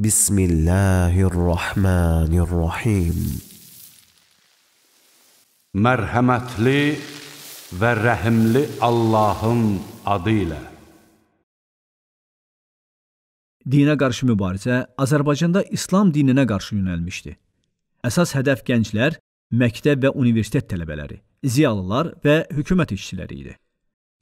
Bismillahirrahmanirrahim. Mərhəmətli və rəhimli Allahın adı ilə. Dinə qarşı mübarizə Azərbaycanda İslam dininə qarşı yönəlmişdi. Əsas hədəf gənclər, məktəb və universitet tələbələri, ziyalılar və hökumət işçiləri idi.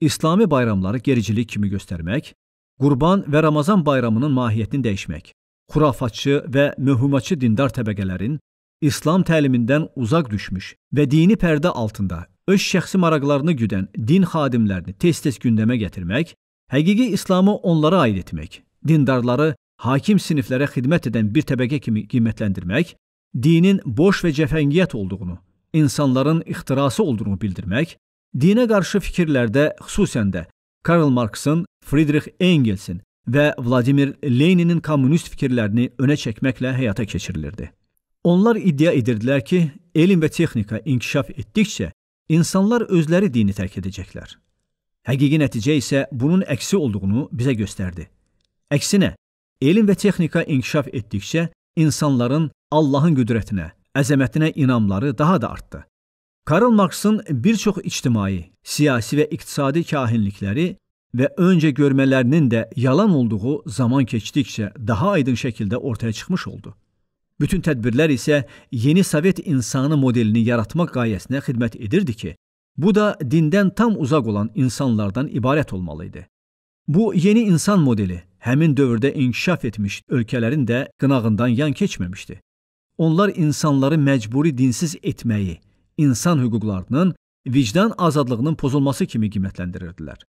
İslami bayramları gericilik kimi göstərmək, Qurban və Ramazan bayramının mahiyyətini dəyişmək, xurafatçı və möhumatçı dindar təbəqələrin İslam təlimindən uzaq düşmüş və dini pərdə altında öz şəxsi maraqlarını güdən din xadimlərini tez-tez gündəmə gətirmək, həqiqi İslamı onlara aid etmək, dindarları hakim siniflərə xidmət edən bir təbəqə kimi qiymətləndirmək, dinin boş və cəfəngiyyət olduğunu, insanların ixtirası olduğunu bildirmək, dinə qarşı fikirlərdə xüsusən də Karl Marksın, Friedrich Engelsin və Vladimir Leninin kommunist fikirlərini önə çəkməklə həyata keçirilirdi. Onlar iddia edirdilər ki, elm və texnika inkişaf etdikcə insanlar özləri dini tərk edəcəklər. Həqiqi nəticə isə bunun əksi olduğunu bizə göstərdi. Əksinə, elm və texnika inkişaf etdikcə insanların Allahın qüdrətinə, əzəmətinə inamları daha da artdı. Karl Marksın bir çox ictimai, siyasi və iqtisadi kahinlikləri və öncə görmələrinin də yalan olduğu zaman keçdikcə daha aydın şəkildə ortaya çıxmış oldu. Bütün tədbirlər isə yeni Sovet insanı modelini yaratmaq qayəsinə xidmət edirdi ki, bu da dindən tam uzaq olan insanlardan ibarət olmalı idi. Bu yeni insan modeli həmin dövrdə inkişaf etmiş ölkələrin də qınağından yan keçməmişdi. Onlar insanları məcburi dinsiz etməyi, insan hüquqlarının, vicdan azadlığının pozulması kimi qiymətləndirirdilər.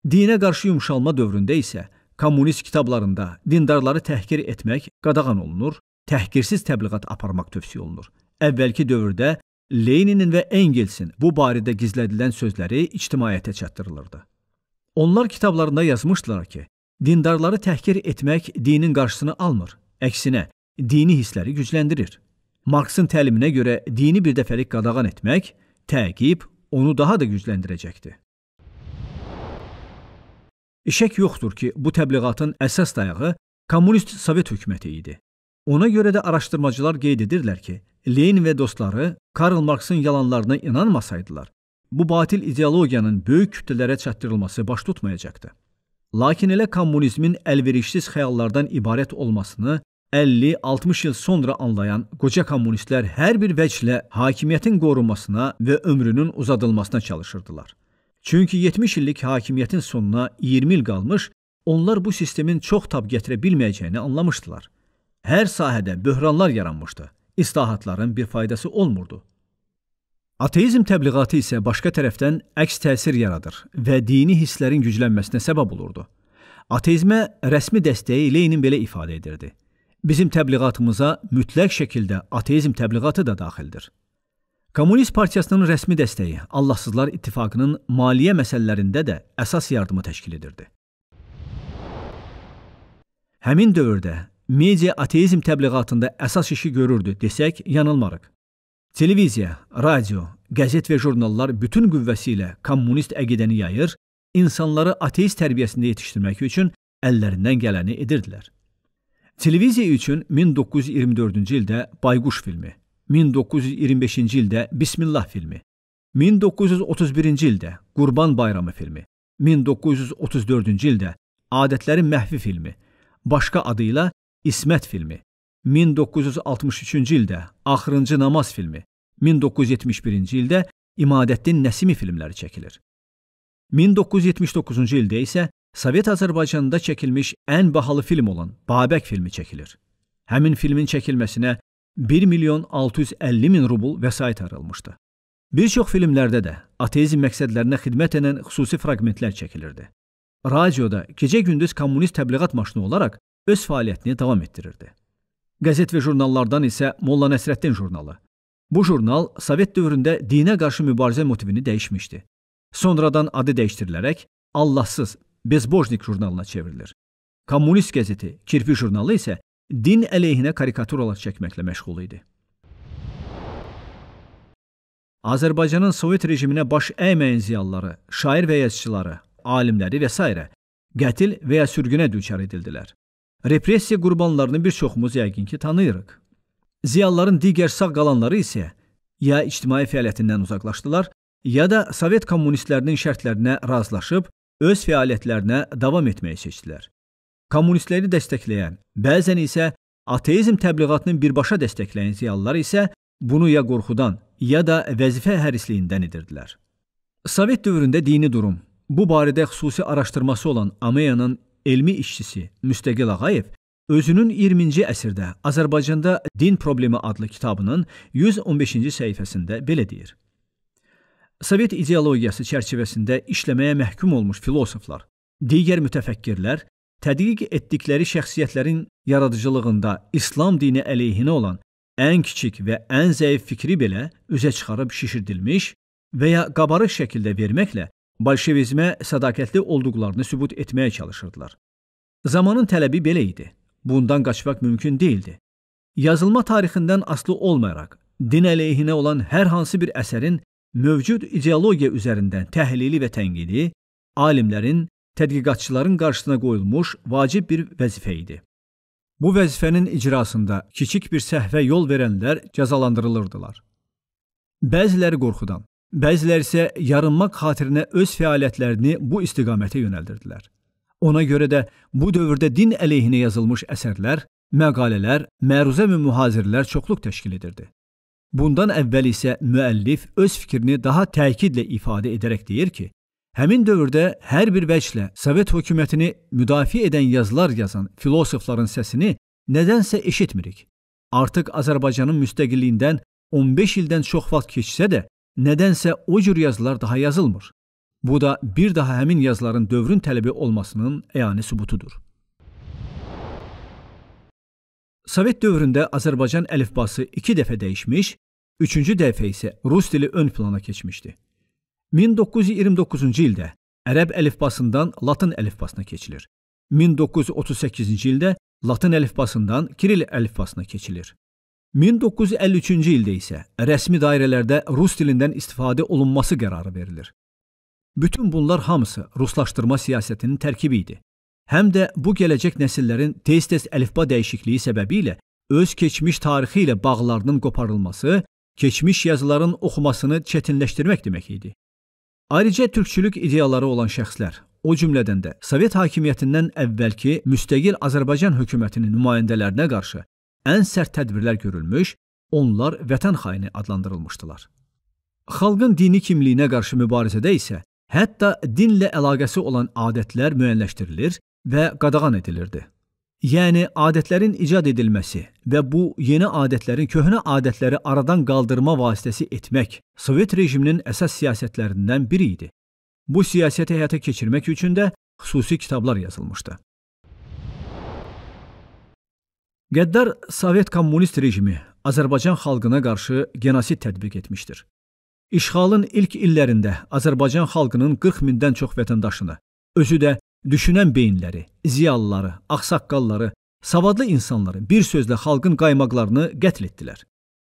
Dinə qarşı yumşalma dövründə isə kommunist kitablarında dindarları təhqir etmək qadağan olunur, təhqirsiz təbliğat aparmaq tövsiyə olunur. Əvvəlki dövrdə Leninin və Engelsin bu barədə gizlədilən sözləri ictimaiyyətə çatdırılırdı. Onlar kitablarında yazmışdılar ki, dindarları təhqir etmək dinin qarşısını almır. Əksinə, dini hissləri gücləndirir. Marksın təliminə görə dini bir dəfəlik qadağan etmək, təqib onu daha da gücləndirəcəkdir. İşək yoxdur ki, bu təbliğatın əsas dayağı kommunist Sovet hökuməti idi. Ona görə də araşdırmacılar qeyd edirlər ki, Lenin və dostları Karl Marksın yalanlarına inanmasaydılar, bu batil ideologiyanın böyük kütlələrə çatdırılması baş tutmayacaqdı. Lakin elə kommunizmin əlverişsiz xəyallardan ibarət olmasını 50-60 il sonra anlayan qoca kommunistlər hər bir vəclə hakimiyyətin qorunmasına və ömrünün uzadılmasına çalışırdılar. Çünki 70 illik hakimiyyətin sonuna 20 il qalmış, onlar bu sistemin çox tab gətirə bilməyəcəyini anlamışdılar. Hər sahədə böhranlar yaranmışdı. İslahatların bir faydası olmurdu. Ateizm təbliğatı isə başqa tərəfdən əks təsir yaradır və dini hisslərin güclənməsinə səbəb olurdu. Ateizmə rəsmi dəstəyi Lenin belə ifadə edirdi. Bizim təbliğatımıza mütləq şəkildə ateizm təbliğatı da daxildir. Kommunist Partiyasının rəsmi dəstəyi Allahsızlar İttifaqının maliyyə məsələlərində də əsas yardımı təşkil edirdi. Həmin dövrdə media ateizm təbliğatında əsas işi görürdü desək yanılmarıq. Televiziya, radio, qəzet və jurnallar bütün qüvvəsi ilə kommunist əqidəni yayır, insanları ateist tərbiyəsində yetişdirmək üçün əllərindən gələni edirdilər. Televiziya üçün 1924-cü ildə Bayquş filmi, 1925-ci ildə Bismillah filmi, 1931-ci ildə Qurban Bayramı filmi, 1934-cü ildə Adətlərin məhvi filmi, başqa adı ilə İsmət filmi, 1963-cü ildə Axırıncı namaz filmi, 1971-ci ildə İmadəddin Nəsimi filmləri çəkilir. 1979-cu ildə isə Sovet Azərbaycanında çəkilmiş ən bahalı film olan Babək filmi çəkilir. Həmin filmin çəkilməsinə 1 milyon 650 min rubl vəsait ayrılmışdı. Bir çox filmlərdə də ateizm məqsədlərinə xidmət edən xüsusi fraqmentlər çəkilirdi. Radioda gecə-gündüz kommunist təbliğat maşını olaraq öz fəaliyyətini davam etdirirdi. Qəzet və jurnallardan isə Molla Nəsrəddin jurnalı. Bu jurnal Sovet dövründə dinə qarşı mübarizə motivini dəyişmişdi. Sonradan adı dəyişdirilərək Allahsız Bezbojnik jurnalına çevrilir. Kommunist qəzeti Kirpi jurnalı isə din əleyhinə karikaturalar çəkməklə məşğul idi. Azərbaycanın Sovet rejiminə baş əyməyən ziyalıları, şair və yazıçıları, alimləri və s. qətil və ya sürgünə düçar edildilər. Repressiya qurbanlarını bir çoxumuz yəqin ki, tanıyırıq. Ziyalıların digər sağ qalanları isə ya ictimai fəaliyyətindən uzaqlaşdılar, ya da Sovet kommunistlərinin şərtlərinə razılaşıb öz fəaliyyətlərinə davam etməyi seçdilər. Kommunistləri dəstəkləyən, bəzən isə ateizm təbliğatını birbaşa dəstəkləyən ziyalılar isə bunu ya qorxudan, ya da vəzifə hərisliyindən edirdilər. Sovet dövründə dini durum bu barədə xüsusi araşdırması olan Ameyanın elmi işçisi Müstəqil Ağayev özünün 20-ci əsrdə Azərbaycanda Din problemi adlı kitabının 115-ci səhifəsində belə deyir. Sovet ideologiyası çərçivəsində işləməyə məhkum olmuş filosoflar, digər mütəfəkkirlər tədqiq etdikləri şəxsiyyətlərin yaradıcılığında İslam dini əleyhinə olan ən kiçik və ən zəif fikri belə üzə çıxarıb şişirdilmiş və ya qabarıq şəkildə verməklə bolşevizmə sədaqətli olduqlarını sübut etməyə çalışırdılar. Zamanın tələbi belə idi. Bundan qaçmaq mümkün değildi. Yazılma tarixindən aslı olmayaraq, din əleyhinə olan hər hansı bir əsərin mövcud ideologiya üzərindən təhlili və tənqidi alimlərin, tədqiqatçıların qarşısına qoyulmuş vacib bir vəzifə idi. Bu vəzifənin icrasında kiçik bir səhvə yol verənlər cəzalandırılırdılar. Bəziləri qorxudan, bəziləri isə yarınmaq xatirinə öz fəaliyyətlərini bu istiqamətə yönəldirdilər. Ona görə də bu dövrdə din əleyhinə yazılmış əsərlər, məqalələr, məruzə və mühazirələr çoxluq təşkil edirdi. Bundan əvvəl isə müəllif öz fikrini daha təkidlə ifadə edərək deyir ki, həmin dövrdə hər bir vəclə Sovet hökumətini müdafiə edən yazılar yazan filosofların səsini nədənsə eşitmirik. Artıq Azərbaycanın müstəqilliyindən 15 ildən çox vaxt keçsə də, nədənsə o cür yazılar daha yazılmır. Bu da bir daha həmin yazıların dövrün tələbi olmasının əyani sübutudur. Sovet dövründə Azərbaycan əlifbası 2 dəfə dəyişmiş, 3-cü dəfə isə rus dili ön plana keçmişdi. 1929-cu ildə ərəb əlifbasından latın əlifbasına keçilir. 1938-ci ildə latın əlifbasından kiril əlifbasına keçilir. 1953-cü ildə isə rəsmi dairələrdə rus dilindən istifadə olunması qərarı verilir. Bütün bunlar hamısı ruslaşdırma siyasətinin tərkibi idi. Həm də bu gələcək nəsillərin tez-tez əlifba dəyişikliyi səbəbilə öz keçmiş tarixi ilə bağlarının qoparılması, keçmiş yazıların oxumasını çətinləşdirmək demək idi. Ayrıca türkçülük ideyaları olan şəxslər, o cümlədən də Sovet hakimiyyətindən əvvəlki müstəqil Azərbaycan hökumətinin nümayəndələrinə qarşı ən sərt tədbirlər görülmüş, onlar vətən xaini adlandırılmışdılar. Xalqın dini kimliyinə qarşı mübarizədə isə Hətta dinlə əlaqəsi olan adətlər müəyyənləşdirilir və qadağan edilirdi. Yəni adətlərin icad edilməsi və bu yeni adətlərin köhnə adətləri aradan qaldırma vasitəsi etmək Sovet rejiminin əsas siyasətlərindən biri idi. Bu siyasəti həyata keçirmək üçün də xüsusi kitablar yazılmışdı. Qəddar Sovet kommunist rejimi Azərbaycan xalqına qarşı genosid tətbiq etmişdir. İşğalın ilk illərində Azərbaycan xalqının 40 mindən çox vətəndaşını, özü də düşünən beyinləri, ziyalıları, ağsaqqalları, savadlı insanları, bir sözlə xalqın qaymaqlarını qətl etdilər.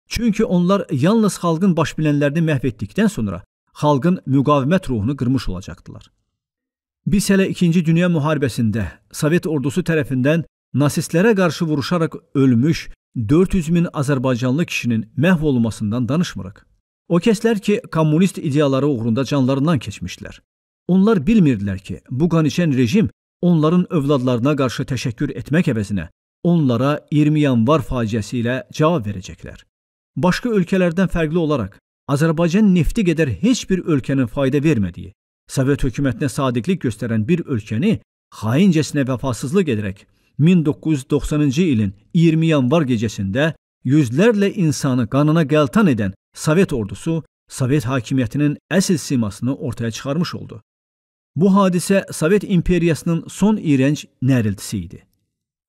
Çünki onlar yalnız xalqın baş bilənlərini məhv etdikdən sonra xalqın müqavimət ruhunu qırmış olacaqdılar. Biz hələ 2-ci Dünya müharibəsində Sovet ordusu tərəfindən nasistlərə qarşı vuruşaraq ölmüş 400 min Azərbaycanlı kişinin məhv olunmasından danışmırıq. O kəslər ki, kommunist ideyaları uğrunda canlarından keçmişdilər. Onlar bilmirdilər ki, bu qaniçən rejim onların övladlarına qarşı təşəkkür etmək əvəzinə onlara 20 yanvar faciəsi ilə cavab verəcəklər. Başqa ölkələrdən fərqli olaraq Azərbaycan nefti qədər heç bir ölkənin fayda vermədiyi, Sovet hökumətinə sadiqlik göstərən bir ölkəni xaincəsinə vəfasızlıq edərək 1990-cı ilin 20 yanvar gecəsində yüzlərlə insanı qanına qəltan edən Sovet ordusu Sovet hakimiyyətinin əsl simasını ortaya çıxarmış oldu. Bu hadisə Sovet imperiyasının son iyrənc nəriltisi idi.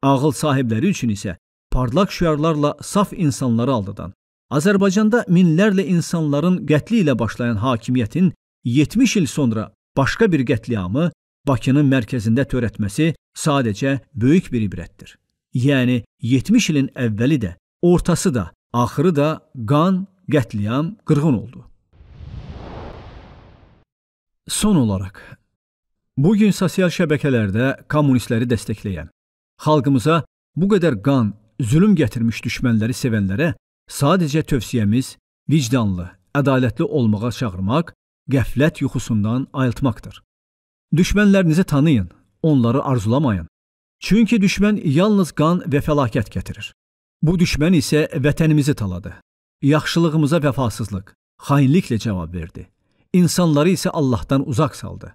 Ağıl sahibləri üçün isə parlaq şüarlarla saf insanları aldadan, Azərbaycanda minlərlə insanların qətli ilə başlayan hakimiyyətin 70 il sonra başqa bir qətliamı Bakının mərkəzində törətməsi sadəcə böyük bir ibrətdir. Yəni 70 ilin əvvəli də, ortası da, axırı da qan, qətliam, qırğın oldu. Son olaraq, bu gün sosial şəbəkələrdə kommunistləri dəstəkləyən, Xalqımıza bu qədər qan, zülm gətirmiş düşmənləri sevənlərə sadəcə tövsiyəmiz vicdanlı, ədalətli olmağa çağırmaq, qəflət yuxusundan ayıltmaqdır. Düşmənlərinizi tanıyın, onları arzulamayın. Çünki düşmən yalnız qan və fəlakət gətirir. Bu düşmən isə vətənimizi taladı. Yaxşılığımıza vəfasızlıq, xainliklə cavab verdi. İnsanları isə Allahdan uzaq saldı.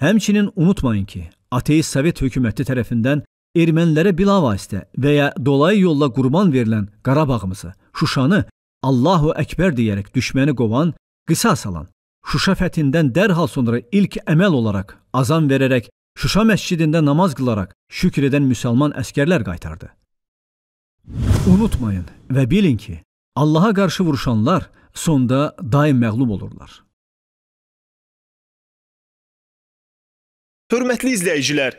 Həmçinin unutmayın ki, ateist Sovet hökuməti tərəfindən ermənilərə bilavasitə və ya dolayı yolla qurban verilən Qarabağımızı, Şuşanı Allahu Əkbər deyərək düşməni qovan, qisas alan, Şuşa fəthindən dərhal sonra ilk əməl olaraq azan verərək Şuşa məscidində namaz qılaraq şükr edən müsəlman əskərlər qaytardı. Unutmayın və bilin ki, Allaha qarşı vuruşanlar sonda daim məğlub olurlar. Hörmətli izləyicilər,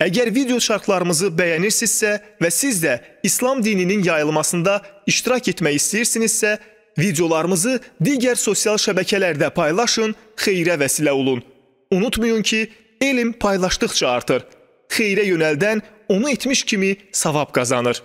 Əgər video şərhlərimizi bəyənirsinizsə və siz də İslam dininin yayılmasında iştirak etmək istəyirsinizsə, videolarımızı digər sosial şəbəkələrdə paylaşın, xeyrə vəsilə olun. Unutmayın ki, elm paylaşdıqca artır. Xeyrə yönəldən onu etmiş kimi savab qazanır.